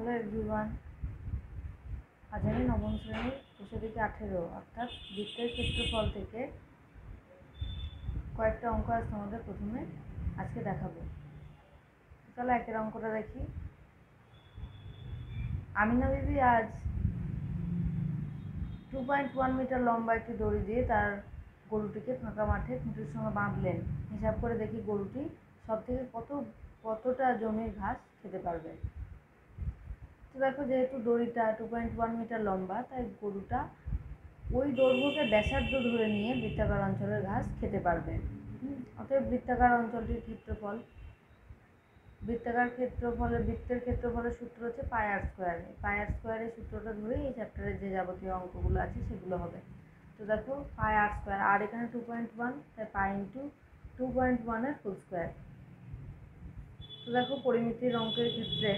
Hello everyone আজ আমি নবম শ্রেণির দুশো থেকে আঠেরো, অর্থাৎ বৃত্তের ক্ষেত্রফল থেকে কয়েকটা অঙ্ক আজ তোমাদের প্রথমে আজকে দেখাবো। চলো একের অঙ্কটা দেখি। আমিনা বিবি আজ টু পয়েন্ট ওয়ান মিটার লম্বা একটি দড়ি দিয়ে তার গরুটিকে ফাঁকা মাঠে খুঁটির সঙ্গে বাঁধলেন। হিসাব করে দেখি গরুটি সব থেকে কত কতটা জমির ঘাস খেতে পারবে। তো দেখো যেহেতু দড়িটা টু পয়েন্ট ওয়ান মিটার লম্বা, তাই গরুটা ওই দৈর্ঘ্যকে ব্যাসার্ধ ধরে নিয়ে বৃত্তাকার অঞ্চলের ঘাস খেতে পারবে। অতএব বৃত্তাকার অঞ্চলটির ক্ষেত্রফল, বৃত্তাকার ক্ষেত্রফলের, বৃত্তের ক্ষেত্রফলের সূত্র হচ্ছে পাই আর স্কোয়ার পাই আর স্কোয়ারের সূত্রটা ধরেই এই চ্যাপ্টারের যে যাবতীয় অঙ্কগুলো আছে সেগুলো হবে। তো দেখো পাই আর স্কোয়ার আর এখানে টু পয়েন্ট ওয়ান তাই পাই ইন্টু টু পয়েন্ট ওয়ানের ফুল স্কোয়ার তো দেখো পরিমিতির অঙ্কের ক্ষেত্রে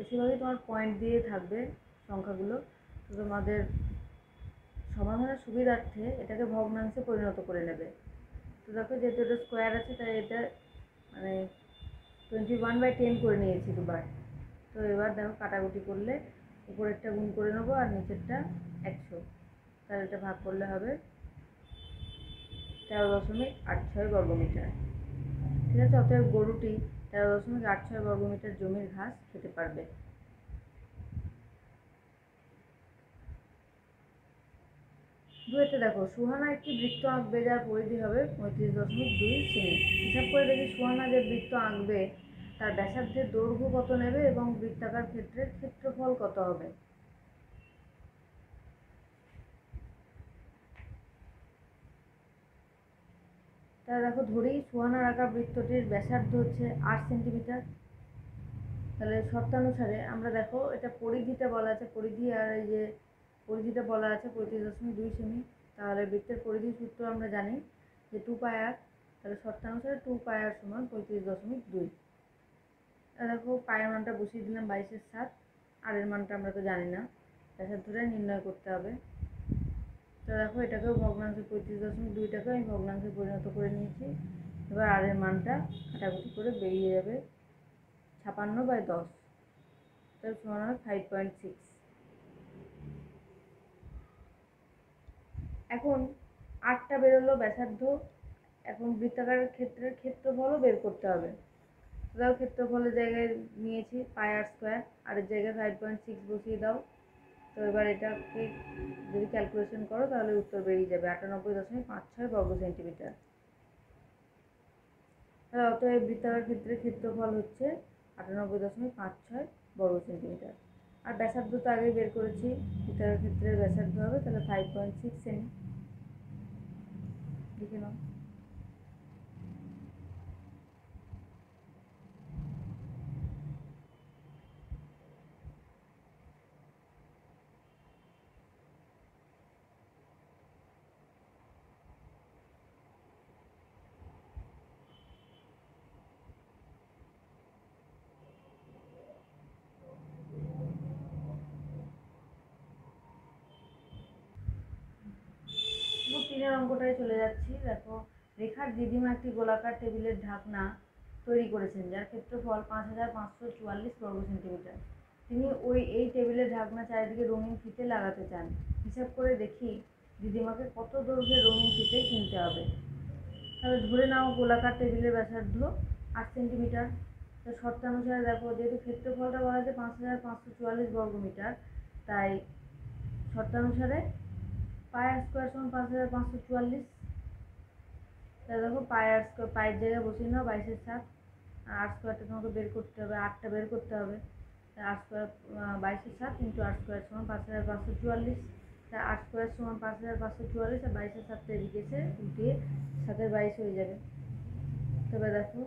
বেশিরভাগই তোমার পয়েন্ট দিয়ে থাকবে সংখ্যাগুলো। তো তোমাদের সমাধানের সুবিধার্থে এটাকে ভগ্নাংশে পরিণত করে নেবে। তো দেখো যেহেতু এটা স্কোয়ার আছে, তাই এটা মানে টোয়েন্টি ওয়ান বাই টেন করে নিয়েছি দুবার। তো এবার দেখো কাটাকুটি করলে উপরেরটা গুণ করে নেব আর নিচেরটা একশো। তাহলে এটা ভাগ করলে হবে তেরো দশমিক আট ছয় বর্গমিটার। ঠিক আছে? অতএব গরুটি তেরো দশমিক আট ছয় বর্গমিটার জমির ঘাস খেতে পারবে। দুয়েতে দেখো, সুহানা একটি বৃত্ত আঁকবে যার পরিধি হবে পঁয়ত্রিশ দশমিক দুই সেমি। হিসাব করে দেখি সুহানা যে বৃত্ত আঁকবে, তার ব্যাসার্ধের দৈর্ঘ্য কত নেবে এবং বৃত্তাকার ক্ষেত্রের ক্ষেত্রফল কত হবে? তাহলে দেখো ধরেই সুহানার আঁকা বৃত্তটির ব্যাসার্ধ হচ্ছে আট সেন্টিমিটার। তাহলে শর্তানুসারে আমরা দেখো এটা পরিধিটা বলা আছে, পরিধি আর এই যে পরিধিটা বলা আছে পঁয়ত্রিশ দশমিক দুই সেমি। তাহলে বৃত্তের পরিধি সূত্র আমরা জানি যে টু পাই আর, তাহলে শর্তানুসারে টু পাই আর সমান পঁয়ত্রিশ দশমিক দুই। দেখো পায়ের মানটা বসিয়ে দিলাম বাইশের সাত আর এর মানটা আমরা তো জানি না। ব্যাসার্ধটাই নির্ণয় করতে হবে। তো দেখো, এটাকেও ভগ্নাংশে পঁয়ত্রিশ দশমিক দুইটাকে আমি ভগ্নাংশে পরিণত করে নিয়েছি। এবার আর এর মানটা কাটাকুটি করে বেরিয়ে যাবে ছাপান্ন বাই দশ। তার সমান হবে ফাইভ পয়েন্ট সিক্স এখন আটটা বেরোলো ব্যাসার্ধ। এখন বৃত্তাকার ক্ষেত্রের ক্ষেত্রফলও বের করতে হবে। দাও ক্ষেত্রফলের জায়গায় নিয়েছি, পাই আর স্কোয়ার আর জায়গায় ফাইভ পয়েন্ট সিক্স বসিয়ে দাও। তো এবার এটাকে যদি ক্যালকুলেশন করো, তাহলে উত্তর বেরিয়ে যাবে আটানব্বই দশমিক পাঁচ ছয় বর্গ সেন্টিমিটার তাহলে অতএব বৃত্তাকার ক্ষেত্রে ক্ষেত্রফল হচ্ছে আটানব্বই দশমিক পাঁচ ছয় বর্গ সেন্টিমিটার আর ব্যাসার্ধ তো আগেই বের করেছি বৃত্তাকার ক্ষেত্রের ব্যাসার্ধ হবে, তাহলে ফাইভ পয়েন্ট সিক্স সেমি লিখে নাও এবং তিনের অঙ্কটায় চলে যাচ্ছি। দেখো, রেখার দিদিমা একটি গোলাকার টেবিলের ঢাকনা তৈরি করেছেন, যার ক্ষেত্রফল পাঁচ হাজার পাঁচশো চুয়াল্লিশ বর্গ সেন্টিমিটার। তিনি ওই, এই টেবিলের ঢাকনা চারিদিকে রঙিন ফিতে লাগাতে চান। হিসাব করে দেখি, দিদিমাকে কত দৈর্ঘ্যের রঙিন ফিতে কিনতে হবে। তাহলে ধরে নাও, গোলাকার টেবিলের ব্যাসার্ধ আট সেন্টিমিটার। তো শর্তানুসারে দেখো, যেহেতু ক্ষেত্রফলটা বলা আছে পাঁচ হাজার পাঁচশো চুয়াল্লিশ বর্গ মিটার, তাই শর্তানুসারে পাই আর স্কোয়ার সমান পাঁচ হাজার পাঁচশো চুয়াল্লিশ। তাহলে দেখো পাই আর স্কোয়ার, পায়ের জায়গায় বসিয়ে নাও, বাইশের সাত। আর আট স্কোয়ারটা তোমাকে বের করতে হবে, আটটা বের করতে হবে। আট স্কোয়ার বাইশের সাত ইন্টু আট স্কোয়ার সমান পাঁচ হাজার পাঁচশো চুয়াল্লিশ। তাই আট স্কোয়ার সমান পাঁচ হাজার পাঁচশো চুয়াল্লিশ, আর বাইশের সাতটা এদিকে এসে উল্টিয়ে সাতের বাইশ হয়ে যাবে। তবে দেখো,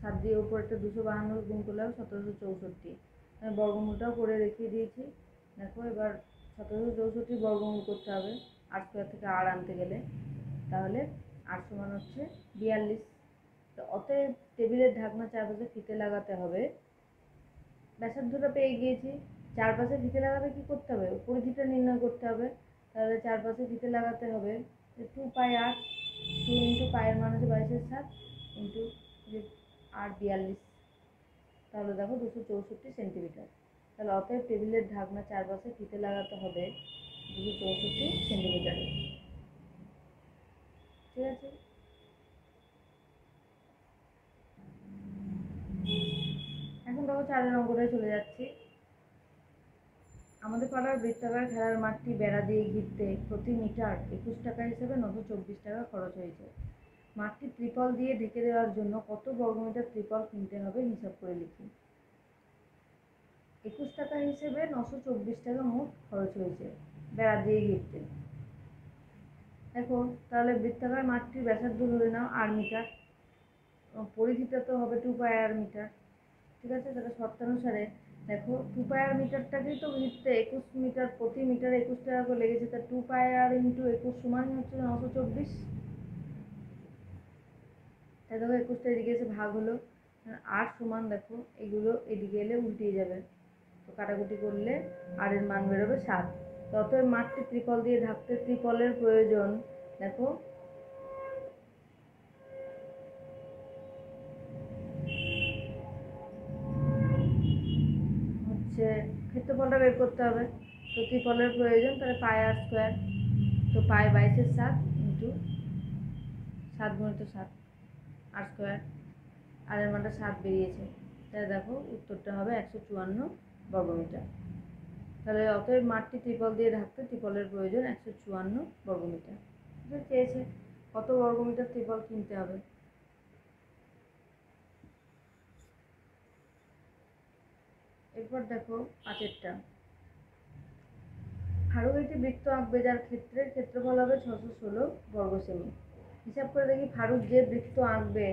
সাত দিয়ে উপরেরটা দুশো বাহান্ন গুণ করলে হবে সতেরোশো চৌষট্টি। আমি বর্গমূলটাও করে দেখিয়ে দিয়েছি। দেখো, এবার সতেরোশো চৌষট্টি বর্গমূল করতে হবে। আট স্কোয়ার থেকে আর আনতে গেলে। তাহলে আট সমান হচ্ছে বিয়াল্লিশ। তো অতএব টেবিলের ঢাকনা চারপাশে ফিতে লাগাতে হবে। ব্যাসার্ধটা পেয়ে গিয়েছি। চারপাশে ফিতে লাগাতে কী করতে হবে? পরিধিটা নির্ণয় করতে হবে। তাহলে চারপাশে ফিতে লাগাতে হবে টু পাই আট টু ইন্টু পায়ের মান হচ্ছে বাইশের সাত ইন্টু আর বিয়াল্লিশ। তাহলে দেখো দুশো চৌষট্টি সেন্টিমিটার তাহলে অতএব টেবিলের ঢাকনা চারপাশে ফিতে লাগাতে হবে দুশো চৌষট্টি সেন্টিমিটারে। ঠিক আছে? এখন দেখো চারের অঙ্কটায় চলে যাচ্ছি। আমাদের পাড়ার বৃত্তাকার খেলার মাঠটি বেড়া দিয়ে ঘিরতে প্রতি মিটার একুশ টাকা হিসেবে নশো চব্বিশ টাকা খরচ হয়েছে। মাঠটি ত্রিপল দিয়ে ঢেকে দেওয়ার জন্য কত বর্গমিটার ত্রিপল কিনতে হবে হিসাব করে লিখি। একুশ টাকা হিসেবে নশো চব্বিশ টাকা মোট খরচ হয়েছে, বেড়া দিয়ে ঘিরতে। দেখো, তাহলে বৃত্তাকার মাঠটির ব্যাসার্ধ ধরে নাও আর মিটার। পরিধিটা তো হবে টু পাই আর মিটার ঠিক আছে? তাহলে শর্তানুসারে দেখো টু পাই আর মিটারটাকেই তো ঘিরতে একুশ মিটার, প্রতি মিটার একুশ টাকা করে লেগেছে। তা টু পাই আর ইন্টু একুশ সমান হচ্ছে নশো চব্বিশ। তাই দেখো, একুশটা এদিকে এসে ভাগ হলো। আর সমান দেখো, এগুলো এদিকে এলে উল্টিয়ে যাবে। তো কাটাকুটি করলে আর এর মান বেরোবে সাত। তত মাঠটি ত্রিপল দিয়ে ঢাকতে ত্রিপলের প্রয়োজন, দেখো। হচ্ছে ক্ষেত্রফলটা বের করতে হবে। তো ত্রিপলের প্রয়োজন, তাহলে পাই আর স্কোয়ার। তো পাই বাইশের সাত ইন্টু সাত গুণিত সাত আর স্কোয়ার। আর এর মানটা সাত বেরিয়েছে। তাহলে দেখো, উত্তরটা হবে একশো চুয়ান্ন। বর্গমিটার। তাহলে অতএব মাঠটি ত্রিপল দিয়ে ঢাকতে ত্রিপলের প্রয়োজন একশো চুয়ান্ন বর্গমিটার। চেয়েছে? কত বর্গমিটার ত্রিপল কিনতে হবে? এরপর দেখো পাঁচেরটা। ফারুক একটি বৃত্ত আঁকবে যার ক্ষেত্রের ক্ষেত্রফল হবে ছশো ষোলো বর্গ সেমি। হিসাব করে দেখি ফারুক যে বৃত্ত আঁকবে,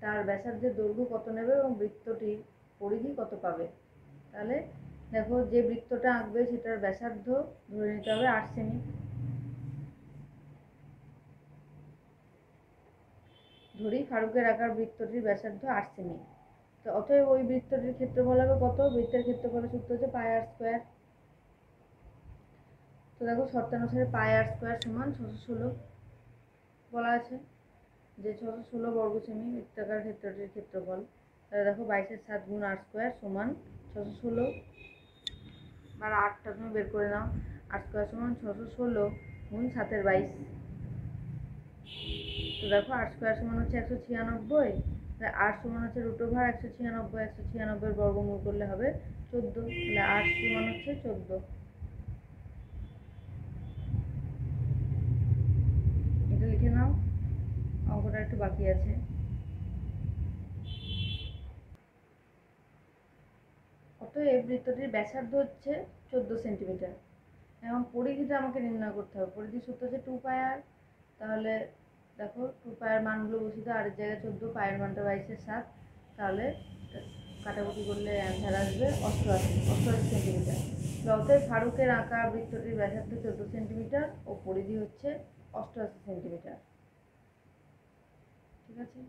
তার ব্যাসার্ধের দৈর্ঘ্য কত নেবে এবং বৃত্তটির পরিধি কত পাবে? তাহলে দেখো যে বৃত্তটা আঁকবে সেটার ব্যাসার্ধ ধরে নিতে হবে আট সেমি। ধরি ফারুকের আঁকার বৃত্তটির ব্যাসার্ধ আট সেমি। তো অতএব ওই বৃত্তটির ক্ষেত্রফল হবে কত? বৃত্তের ক্ষেত্রফলের সূত্র হচ্ছে পাই আর স্কোয়ার। তো দেখো শর্তানুসারে পাই আর স্কোয়ার সমান ছশো ষোলো। বলা আছে যে ছশো ষোলো বর্গ সেমি বৃত্তাকার ক্ষেত্রটির ক্ষেত্রফল। তাহলে দেখো বাইশের সাত গুণ আট স্কোয়ার সমান ছশো ষোলো। আর আটটা তুমি বের করে নাও। আট স্কোয়ার সমান ছশো ষোলো গুণ সাতের বাইশ। তো দেখো আট স্কোয়ার সমান হচ্ছে একশো ছিয়ানব্বই। আট সমান হচ্ছে রুট ওভার একশো ছিয়ানব্বই একশো ছিয়ানব্বই বর্গমূল করলে হবে চোদ্দ। তাহলে আট সমান হচ্ছে চোদ্দ। এটা লিখে নাও, অঙ্কটা একটু বাকি আছে। অতএব বৃত্তটির ব্যাসার্ধ হচ্ছে চোদ্দ সেন্টিমিটার। এবং পরিধিটা আমাকে নির্ণয় করতে হবে। পরিধির সূত্র হচ্ছে টু পায়ার তাহলে দেখো টু পায়ের মানগুলো বসিয়ে দাও আরের জায়গায় চোদ্দ পায়ের মানটা বাইশের সাত। তাহলে কাটাকুটি করলে অ্যান্সার আসবে অষ্টআশি অষ্টআশি সেন্টিমিটার। অতএব ফারুকের আঁকা বৃত্তটির ব্যাসার্ধ চোদ্দ সেন্টিমিটার ও পরিধি হচ্ছে অষ্টআশি সেন্টিমিটার। ঠিক আছে?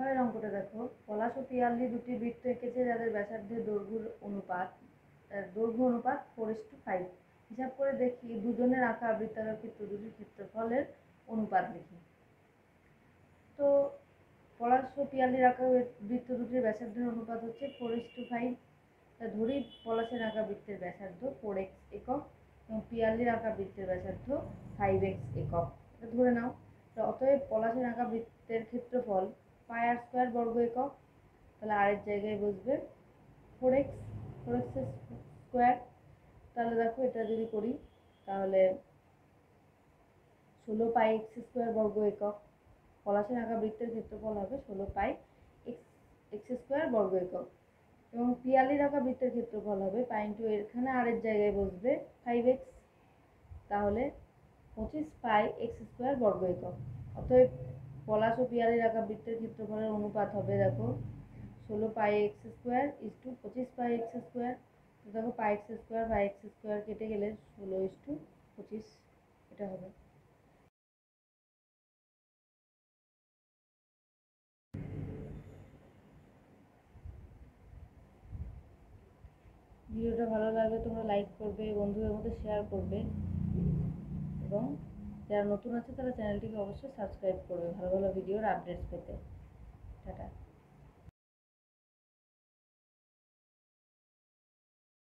ছয়ের অঙ্কটা দেখো। পলাশ ও পিয়ালি দুটি বৃত্ত এঁকেছে যাদের ব্যাসার্ধের দৈর্ঘ্য অনুপাত দৈর্ঘ্য অনুপাত ফোর ইস টু ফাইভ হিসাব করে দেখি, দুজনের আঁকা বৃত্তাকার ক্ষেত্র দুটির ক্ষেত্রফলের অনুপাত লিখি তো পলাশ ও পিয়ালির আঁকা বৃত্ত দুটির ব্যাসার্ধের অনুপাত হচ্ছে ফোর ইস টু ফাইভ তা ধরি পলাশের আঁকা বৃত্তের ব্যাসার্ধ ফোর এক্স একক এবং পিয়ালির আঁকা বৃত্তের ব্যাসার্ধ ফাইভ এক্স একক। এটা ধরে নাও। অতএব পলাশের আঁকা বৃত্তের ক্ষেত্রফল পাই আর স্কোয়ার বর্গ একক, তাহলে আরের জায়গায় বসবে four x four x square. তাহলে দেখো এটা যদি করি, তাহলে ষোলো পাই এক্স স্কোয়ার বর্গ একক, পলাশের আঁকা বৃত্তের ক্ষেত্রফল হবে ষোলো পাই এক্স এক্স স্কোয়ার বর্গ একক। এবং পিয়ালির আঁকা বৃত্তের ক্ষেত্রফল হবে, পাই ইন্টু এখানে আরের জায়গায় বসবে ফাইভ এক্স তাহলে পঁচিশ পাই এক্স স্কোয়ার বর্গ একক। অতএব পলাশ ও পিয়ালির আঁকা বৃত্তের ক্ষেত্রফলের অনুপাত হবে, দেখো, ষোলো pi x square is to পঁচিশ পাই এক্স স্কোয়ার। তো দেখো, pi x square pi x square কেটে গেলে ষোলো ইস টু পঁচিশ এটা হবে। ভিডিওটা ভালো লাগলে তোমরা লাইক করবে, বন্ধুদের মধ্যে শেয়ার করবে এবং যারা নতুন আছে তারা চ্যানেলটিকে অবশ্যই সাবস্ক্রাইব করবে ভালো ভালো ভিডিওর আপডেটস পেতে। টাটা।